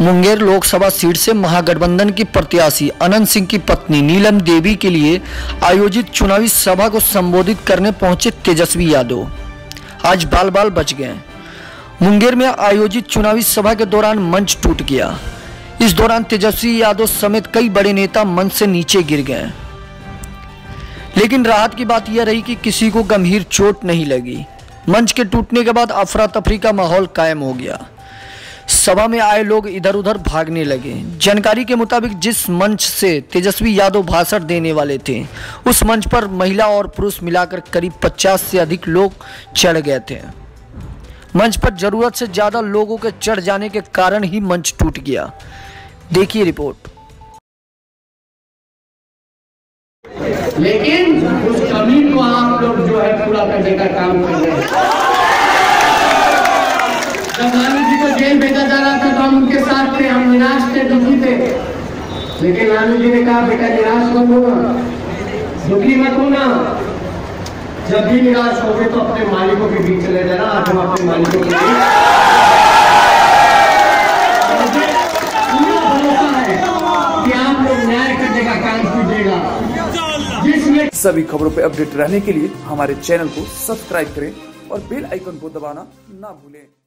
Munger Lok Sabha seat से महागठबंधन की प्रत्याशी अनंत सिंह की पत्नी नीलम देवी के लिए आयोजित चुनावी सभा को संबोधित करने पहुँचे तेजस्वी यादव। आज बाल बाल बच गए मुंगेर में आयोजित चुनावी सभा के दौरान मंच टूट गया। इस दौरान तेजस्वी यादव समेत कई बड़े नेता मंच से नीचे गिर गए लेकिन राहत की बात यह रही कि किसी को गंभीर चोट नहीं लगी। मंच के टूटने के बाद अफरा तफरी का माहौल कायम हो गया। सभा में आए लोग इधर उधर भागने लगे। जानकारी के मुताबिक जिस मंच से तेजस्वी यादव भाषण देने वाले थे, उस मंच पर महिला और पुरुष मिलाकर करीब 50 से अधिक लोग चढ़ गए थे। मंच पर ज़रूरत से ज़्यादा लोगों के चढ़ जाने के कारण ही मंच टूट गया। देखिए रिपोर्ट। लेकिन उस कमी को आप लोग जो है पूरा करने का काम कर रहे हैं जब लालू जी को जेल भेजा जा रहा था तो हम उनके साथ थे हम निराश थे दुखी थे लेकिन लालू जी ने कहा, बेटा, निराश मत होना। दुखी मत होना। जब भी निराश हो तो अपने मालिकों के बीच चले जाना। आज हम अपने मालिकों के बीच सभी खबरों पर अपडेट रहने के लिए हमारे चैनल को सब्सक्राइब करें और बेल आइकन को दबाना ना भूलें।